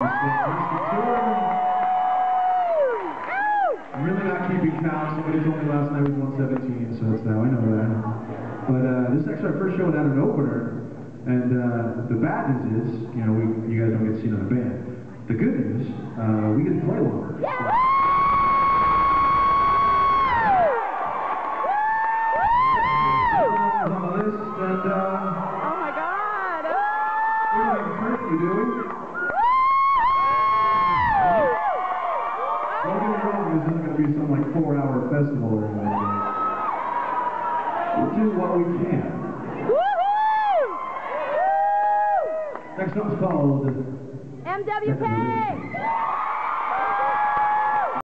I'm really not keeping count. Somebody told me last night was 117, so it's now I know that. But uh, this is actually our first show without an opener. And uh, the bad news is, you know, we, you guys don't get to see another band. The good news, uh, we get to play longer. And uh, Oh my God! we don't have a curfew, do we? Don't get me wrong, this isn't going to be some like four-hour festival or anything. We'll do what we can. Next song's called MWK!